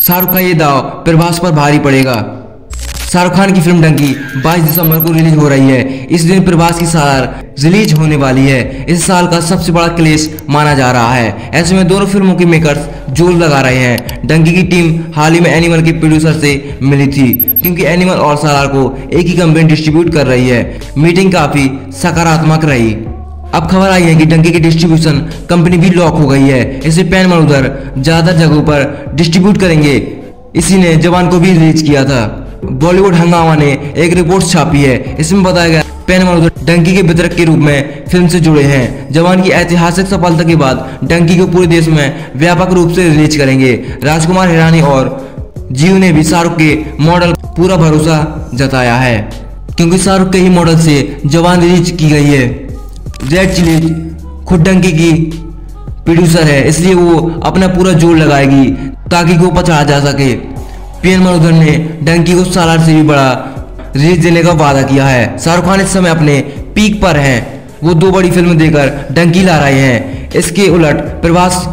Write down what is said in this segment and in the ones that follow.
शाहरुख का ये दाव प्रभास पर भारी पड़ेगा। शाहरुख खान की फ़िल्म डंकी 22 दिसंबर को रिलीज़ हो रही है। इस दिन प्रभास की सार रिलीज़ होने वाली है। इस साल का सबसे बड़ा क्लेश माना जा रहा है। ऐसे में दोनों फ़िल्मों के मेकर्स ज़ोर लगा रहे हैं। डंकी की टीम हाल ही में एनिमल के प्रोड्यूसर से मिली थी, क्योंकि एनिमल और सालार को एक ही कंपनी डिस्ट्रीब्यूट कर रही है। मीटिंग काफ़ी सकारात्मक रही। अब खबर आई है कि डंकी की डिस्ट्रीब्यूशन कंपनी भी लॉक हो गई है। इसे पैन उधर। ज़्यादा जगहों पर डिस्ट्रीब्यूट करेंगे। इसी ने जवान को भी रिलीज़ किया था। बॉलीवुड हंगामा ने एक रिपोर्ट छापी है। इसमें बताया गया, पैन उधर डंकी के वितरक के रूप में फ़िल्म से जुड़े हैं। जवान की ऐतिहासिक सफलता के बाद डंकी को पूरे देश में व्यापक रूप से रिलीज़ करेंगे। राजकुमार हिरानी और जीव ने भी शाहरुख के मॉडल पूरा भरोसा जताया है। क्योंकि शाहरुख के ही मॉडल से जवान रिलीज़ की गई है। रेड चिली खुद डंकी की प्रोड्यूसर है, इसलिए वो अपना पूरा ज़ोर लगाएगी ताकि को पछाड़ा जा सके। पीएन मनोधर ने डंकी को सालार से भी बड़ा रिलीज़ देने का वादा किया है। शाहरुख खान इस समय अपने पीक पर हैं। वो दो बड़ी फ़िल्म देकर डंकी ला रहे हैं। इसके उलट प्रभास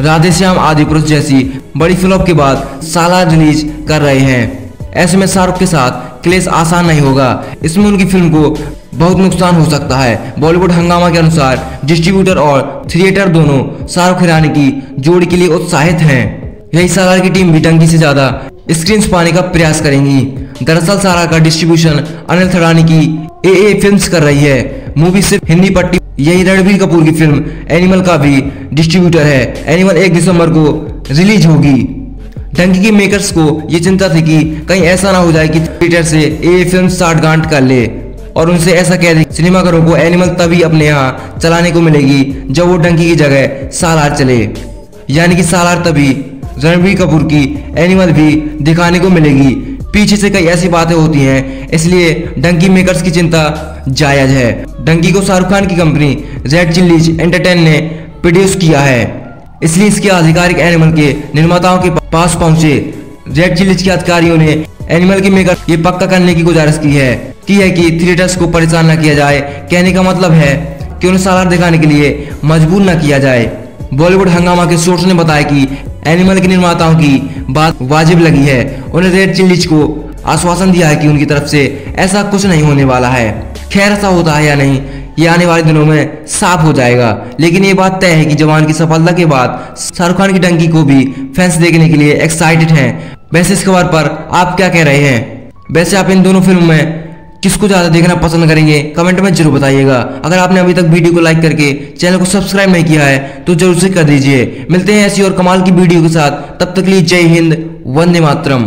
राधेश्याम आदि पुरुष जैसी बड़ी फ़िल्म के बाद सालार रिलीज़ कर रहे हैं। ऐसे में शाहरुख के साथ क्लेश आसान नहीं होगा। इसमें उनकी फ़िल्म को बहुत नुकसान हो सकता है। बॉलीवुड हंगामा के अनुसार डिस्ट्रीब्यूटर और थिएटर दोनों शाहरुख हिरानी की जोड़ी के लिए उत्साहित हैं। यही सालार की टीम भी से ज़्यादा स्क्रीन पाने का प्रयास करेंगी। दरअसल सारा का डिस्ट्रीब्यूशन अनिल थरानी की ए ए फिल्म्स कर रही है। मूवी सिर्फ़ हिंदी पट्टी, यही रणबीर कपूर की फ़िल्म एनिमल का भी डिस्ट्रीब्यूटर है। एनिमल एक दिसंबर को रिलीज़ होगी। डंकी के मेकर्स को ये चिंता थी कि कहीं ऐसा ना हो जाए कि थिएटर से ए फ़िल्म साठ गांठ कर ले। और उनसे ऐसा कह दे सिनेमाघरों को एनिमल तभी अपने यहाँ चलाने को मिलेगी, जब वो डंकी की जगह सालार चले। यानी कि सालार तभी, रणबीर कपूर की एनिमल भी दिखाने को मिलेगी। पीछे से कई ऐसी बातें होती हैं, इसलिए डंकी मेकर्स की चिंता जायज़ है। डंकी को शाहरुख खान की कंपनी रेड चिल्लीज एंटरटेन ने प्रोड्यूस किया है। इसलिए इसके आधिकारिक एनिमल के निर्माताओं के पास पहुँचे। रेड चिल्लीज के अधिकारियों ने एनिमल के मेकर ये पक्का करने की गुजारिश की है। की है कि थिएटर्स को परेशान न किया जाए। कहने का मतलब है कि उन्हें सालार दिखाने के लिए मजबूर न किया जाए। बॉलीवुड हंगामा के सोर्स ने बताया कि एनिमल के निर्माताओं की बात वाजिब लगी है। उन्हें रेड चिल्लीज को आश्वासन दिया है कि उनकी तरफ़ से ऐसा कुछ नहीं होने वाला है। खैर, ऐसा होता है या नहीं, ये आने वाले दिनों में साफ़ हो जाएगा। लेकिन ये बात तय है कि जवान की सफलता के बाद शाहरुख खान की टंकी को भी फैंस देखने के लिए एक्साइटेड हैं। वैसे इस खबर पर आप क्या कह रहे हैं? वैसे आप इन दोनों फ़िल्म में किसको ज़्यादा देखना पसंद करेंगे कमेंट में ज़रूर बताइएगा। अगर आपने अभी तक वीडियो को लाइक करके चैनल को सब्सक्राइब नहीं किया है तो ज़रूर से कर दीजिए। मिलते हैं ऐसी और कमाल की वीडियो के साथ। तब तक लिए जय हिंद, वंदे मातरम।